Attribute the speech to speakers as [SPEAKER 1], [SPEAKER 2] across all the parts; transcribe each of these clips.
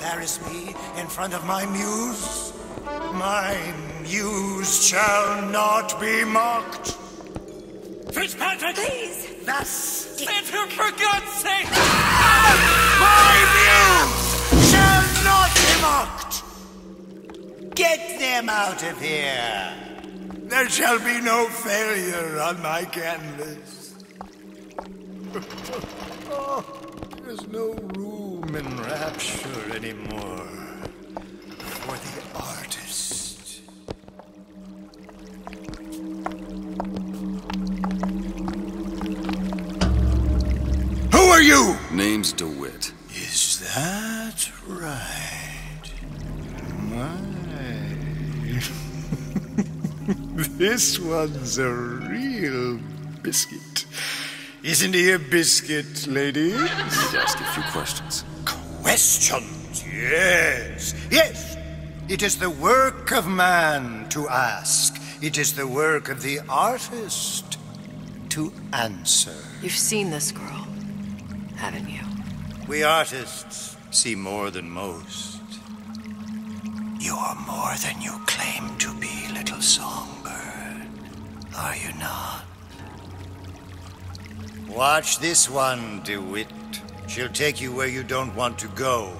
[SPEAKER 1] embarrass me in front of my muse? My muse shall not be mocked.
[SPEAKER 2] Fitzpatrick!
[SPEAKER 3] Please!
[SPEAKER 1] Thus,
[SPEAKER 2] Fitzpatrick, for God's sake!
[SPEAKER 1] my muse shall not be mocked. Get them out of here. There shall be no failure on my canvas. oh, there's no room in rapture anymore for the artist. Who are you?
[SPEAKER 4] Name's DeWitt.
[SPEAKER 1] Is that right? My. this one's a real biscuit. Isn't he a biscuit, ladies?
[SPEAKER 4] Need to ask a few questions.
[SPEAKER 1] Questions, yes. Yes. It is the work of man to ask. It is the work of the artist to answer.
[SPEAKER 3] You've seen this girl, haven't you?
[SPEAKER 1] We artists see more than most. You are more than you claim to be, little songbird. Are you not? Watch this one, DeWitt. She'll take you where you don't want to go.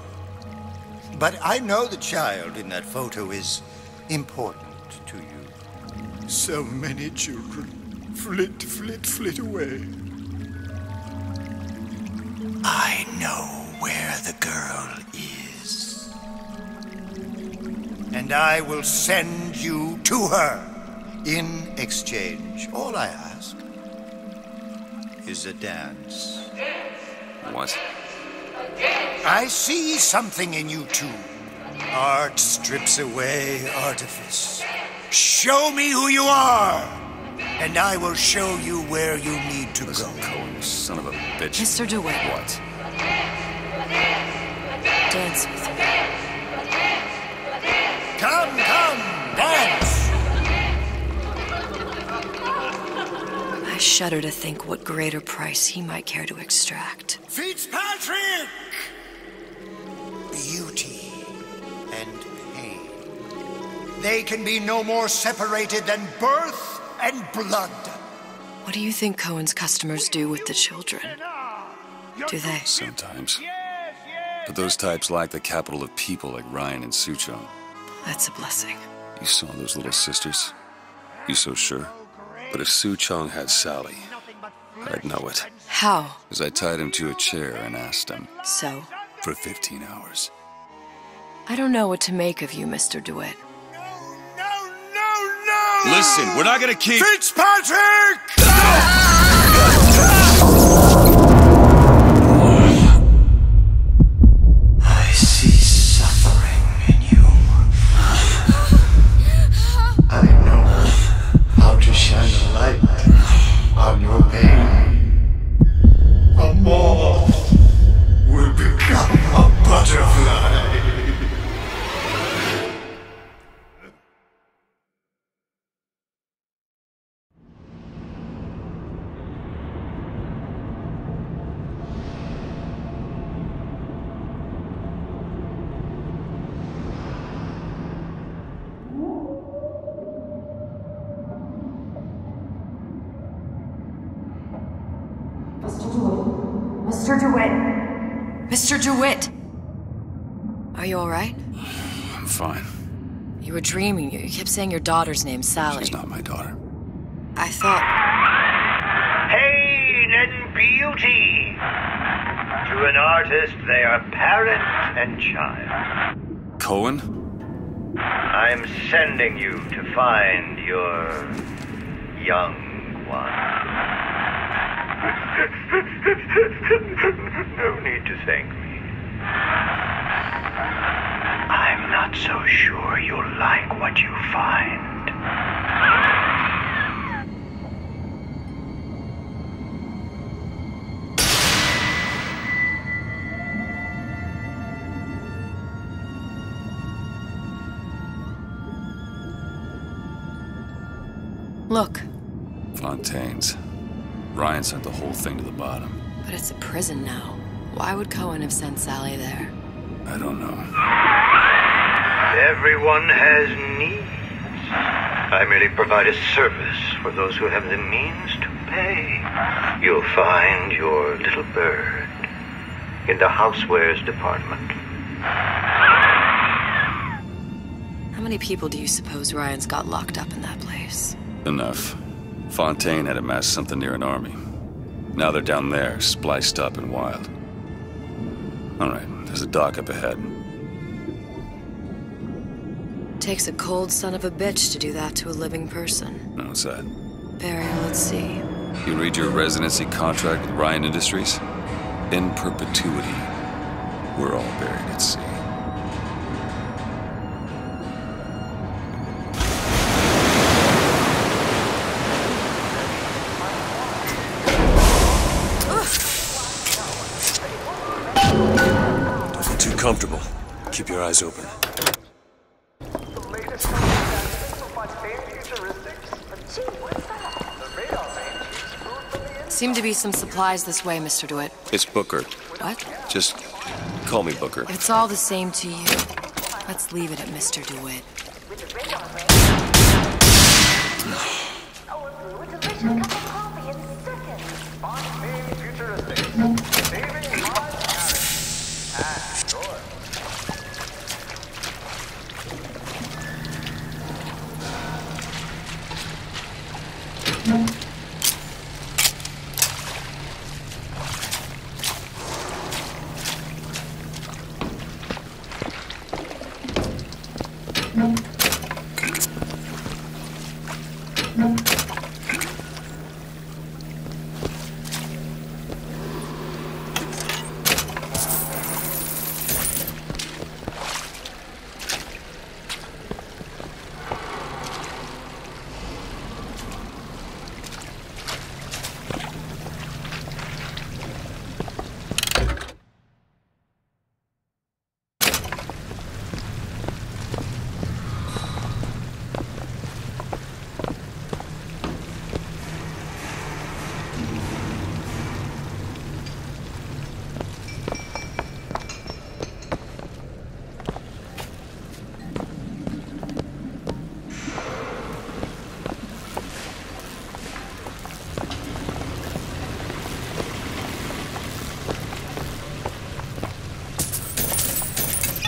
[SPEAKER 1] But I know the child in that photo is important to you. So many children flit, flit, flit away. I know where the girl is. And I will send you to her in exchange. All I ask is a dance.
[SPEAKER 4] What?
[SPEAKER 1] I see something in you two. Art strips away artifice. Show me who you are, and I will show you where you need to
[SPEAKER 4] Listen,
[SPEAKER 1] go.
[SPEAKER 4] Cohen, you son of a bitch.
[SPEAKER 3] Mr. DeWitt,
[SPEAKER 4] What?
[SPEAKER 3] dance with me.
[SPEAKER 1] Come, come, dance.
[SPEAKER 3] I shudder to think what greater price he might care to extract.
[SPEAKER 1] Fitzpatrick! Beauty and pain. They can be no more separated than birth and blood.
[SPEAKER 3] What do you think Cohen's customers do with the children? Do they?
[SPEAKER 4] Sometimes. But those types lack the capital of people like Ryan and Suchong.
[SPEAKER 3] That's a blessing.
[SPEAKER 4] You saw those little sisters? You so sure? But if Suchong had Sally, I'd know it.
[SPEAKER 3] How?
[SPEAKER 4] As I tied him to a chair and asked him
[SPEAKER 3] So?
[SPEAKER 4] for 15 hours.
[SPEAKER 3] I don't know what to make of you, Mr. DeWitt.
[SPEAKER 1] No, no, no! no!
[SPEAKER 4] Listen, we're not gonna keep.
[SPEAKER 1] Fitzpatrick! I
[SPEAKER 3] Mr. DeWitt! Mr. DeWitt! Are you alright?
[SPEAKER 4] I'm fine.
[SPEAKER 3] You were dreaming. You kept saying your daughter's name, Sally.
[SPEAKER 4] She's not my daughter.
[SPEAKER 3] I thought.
[SPEAKER 1] Pain and beauty. To an artist, they are parent and child.
[SPEAKER 4] Cohen?
[SPEAKER 1] I'm sending you to find your young one. No need to thank me. I'm not so sure you'll like what you find.
[SPEAKER 3] Look,
[SPEAKER 4] Fontaine's. Ryan sent the whole thing to the bottom.
[SPEAKER 3] but it's a prison now. Why would Cohen have sent Sally there?
[SPEAKER 4] I don't know.
[SPEAKER 5] Everyone has needs. I merely provide a service for those who have the means to pay. You'll find your little bird in the housewares department.
[SPEAKER 3] How many people do you suppose Ryan's got locked up in that place?
[SPEAKER 4] Enough. Fontaine had amassed something near an army. Now they're down there, spliced up and wild. Alright, there's a dock up ahead.
[SPEAKER 3] Takes a cold son of a bitch to do that to a living person.
[SPEAKER 4] Now what's that?
[SPEAKER 3] Barry, let's see.
[SPEAKER 4] You read your residency contract with Ryan Industries? In perpetuity, we're all buried at sea.
[SPEAKER 6] Comfortable. Keep your eyes open.
[SPEAKER 3] Seem to be some supplies this way, Mr. DeWitt.
[SPEAKER 4] It's Booker.
[SPEAKER 3] What?
[SPEAKER 4] Just call me Booker.
[SPEAKER 3] If it's all the same to you, let's leave it at Mr. DeWitt.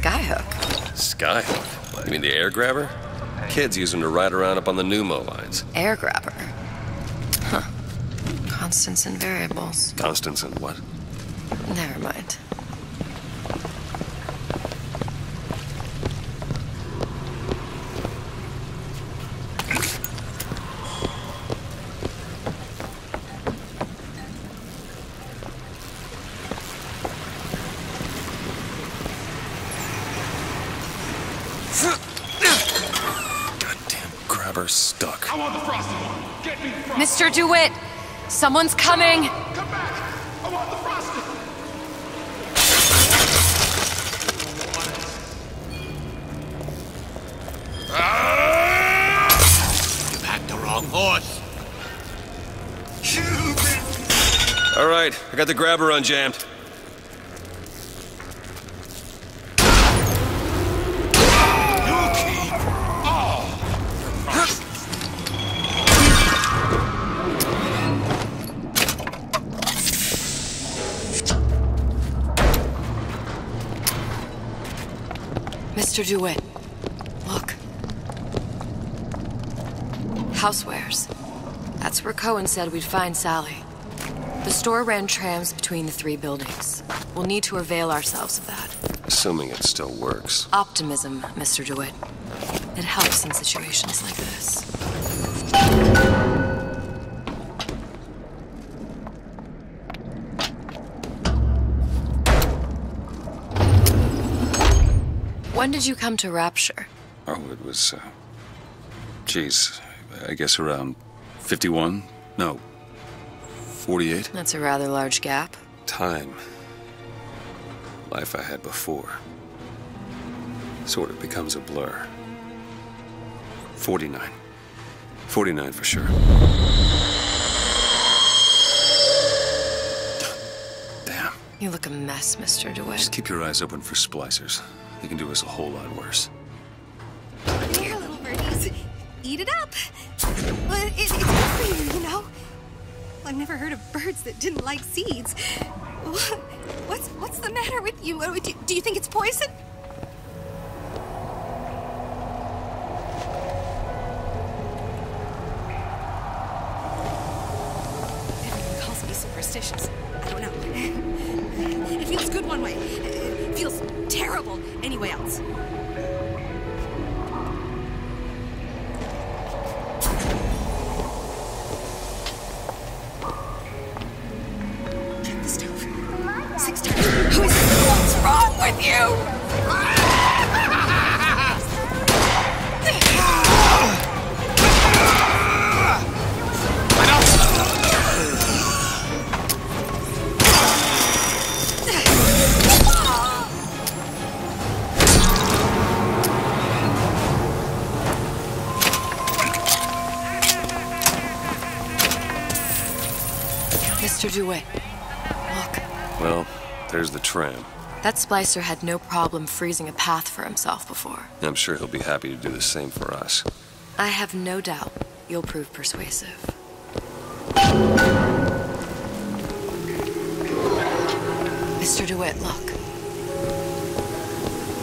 [SPEAKER 3] Skyhook.
[SPEAKER 6] Skyhook? You mean the air grabber? Kids use them to ride around up on the pneumo lines.
[SPEAKER 3] Air grabber. Huh. Constants and variables.
[SPEAKER 6] Constants and what?
[SPEAKER 3] Never mind. Someone's coming!
[SPEAKER 2] Come back. I want the frosted. You backed the wrong horse.
[SPEAKER 6] All right, I got the grabber unjammed.
[SPEAKER 3] Mr. DeWitt, look. Housewares. That's where Cohen said we'd find Sally. The store ran trams between the three buildings. We'll need to avail ourselves of that.
[SPEAKER 6] Assuming it still works.
[SPEAKER 3] Optimism, Mr. DeWitt. It helps in situations like this. When did you come to Rapture?
[SPEAKER 4] Oh, it was, uh... Geez, I guess around 51? No, 48?
[SPEAKER 3] That's a rather large gap.
[SPEAKER 6] Time. Life I had before. Sort of becomes a blur. 49. 49 for sure. Damn.
[SPEAKER 3] You look a mess, Mr. DeWitt.
[SPEAKER 4] Just keep your eyes open for splicers. They can do us a whole lot worse.
[SPEAKER 7] Here, little birdies. Eat it up. But it, it's good for you, you know? I've never heard of birds that didn't like seeds. What's what's the matter with you? Do, do you think it's poison? Everyone calls me superstitious. I don't know. It feels good one way. Terrible anyway else.
[SPEAKER 3] Mr. DeWitt, look.
[SPEAKER 6] Well, there's the tram.
[SPEAKER 3] That splicer had no problem freezing a path for himself before.
[SPEAKER 6] I'm sure he'll be happy to do the same for us.
[SPEAKER 3] I have no doubt you'll prove persuasive. Mr. DeWitt, look.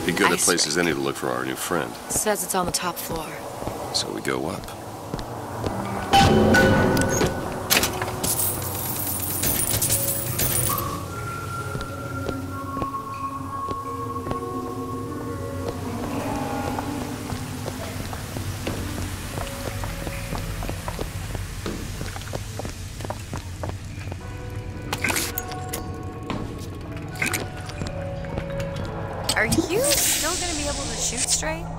[SPEAKER 6] Be good
[SPEAKER 3] I
[SPEAKER 6] at places any to look for our new friend.
[SPEAKER 3] Says it's on the top floor.
[SPEAKER 6] So we go up.
[SPEAKER 3] Able to shoot straight?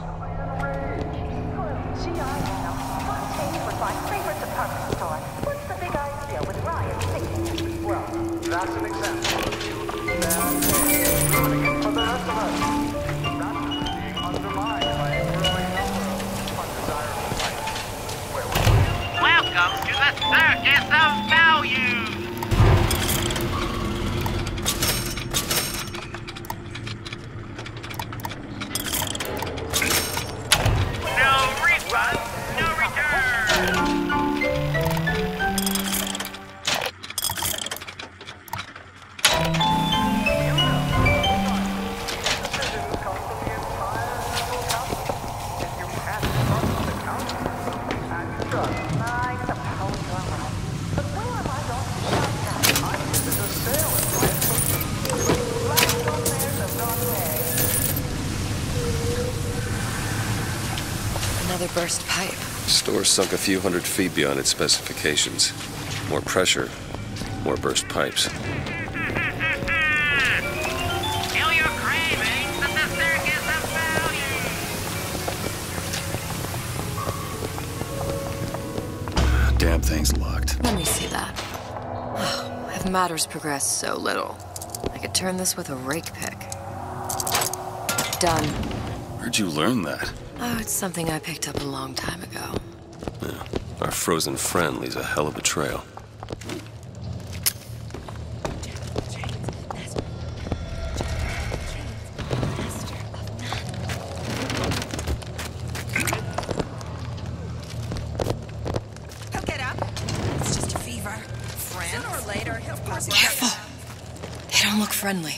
[SPEAKER 3] Another burst pipe.
[SPEAKER 6] Store sunk a few hundred feet beyond its specifications. More pressure, more burst pipes.
[SPEAKER 8] Kill your cravings at the Circus of Value!
[SPEAKER 4] Damn thing's locked.
[SPEAKER 3] Let me see that. Oh, have matters progressed so little? I could turn this with a rake pick. Done.
[SPEAKER 4] Where'd you learn that?
[SPEAKER 3] Oh, it's something I picked up a long time ago.
[SPEAKER 6] Yeah. Our frozen friend leaves a hell of a trail.
[SPEAKER 7] Get up. It's just a fever. Friend. Or later, he'll pass it.
[SPEAKER 3] Careful. They don't look friendly.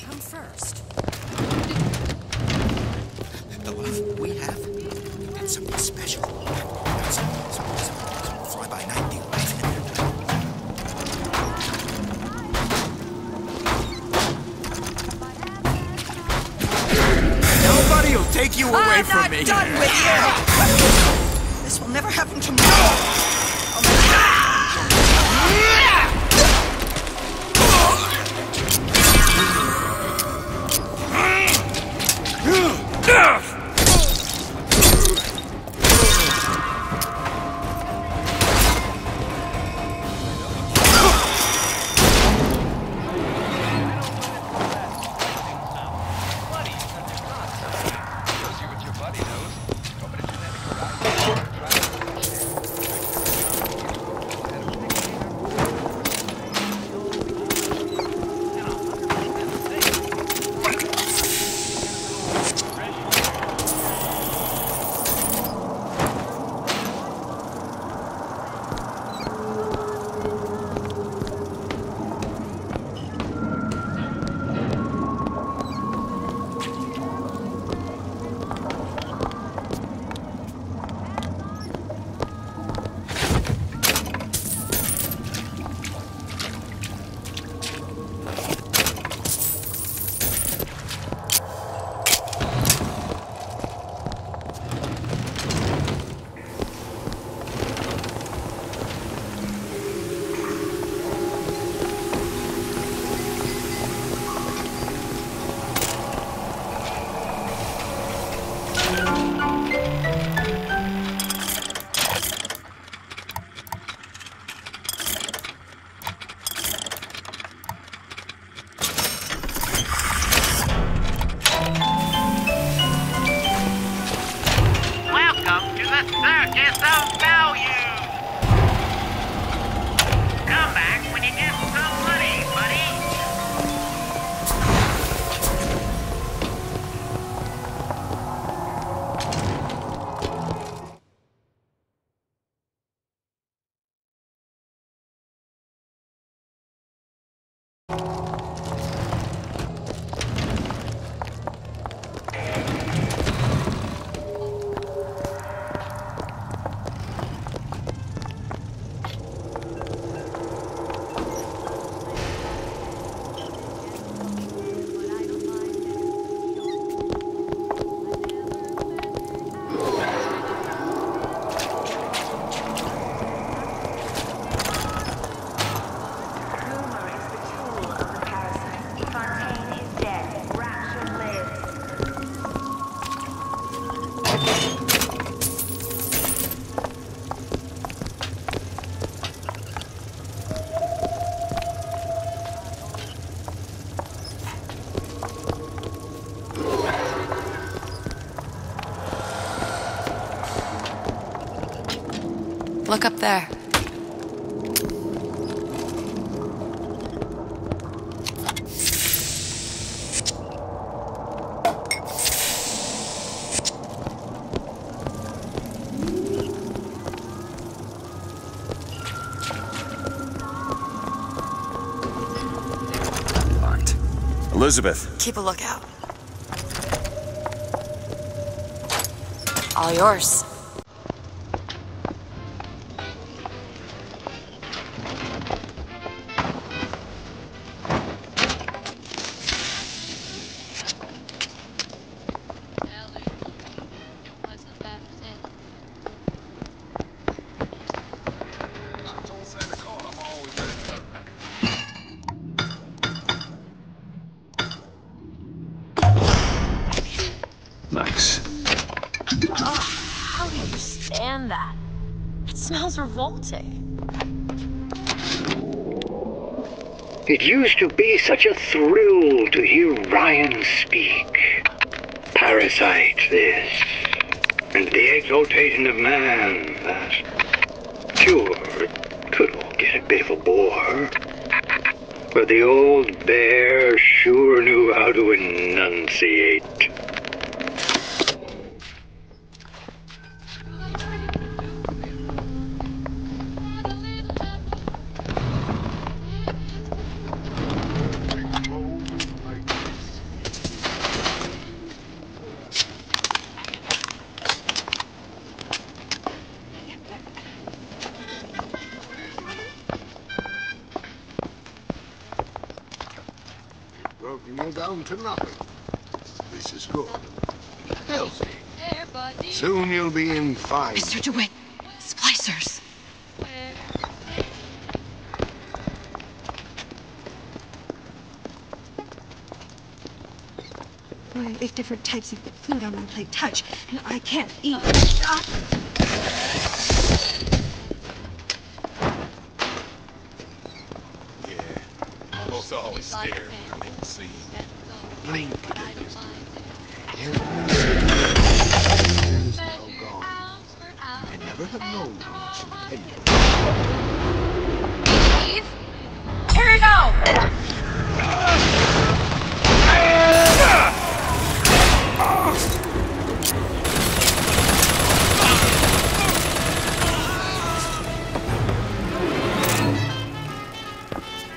[SPEAKER 9] Away
[SPEAKER 7] I'm
[SPEAKER 9] from
[SPEAKER 7] not done with you. This will never happen to me.
[SPEAKER 2] you there.
[SPEAKER 4] Locked. Elizabeth.
[SPEAKER 2] Keep a lookout. All yours.
[SPEAKER 4] Nice.
[SPEAKER 3] How do you stand that? It smells revolting.
[SPEAKER 1] It used to be such a thrill to hear Ryan speak. Parasite this, and the exaltation of man that. Sure, it could all get a bit of a bore. But the old bear sure knew how to enunciate.
[SPEAKER 10] Broken you down to nothing. This is good. Healthy. Soon you'll be in fine.
[SPEAKER 7] Mr. DeWitt, splicers. Boy, eight different types of food on one plate. Touch. and I can't eat. Ah.
[SPEAKER 10] Both always scared when they see blink. Every now gone. And never have known how.
[SPEAKER 3] Eve?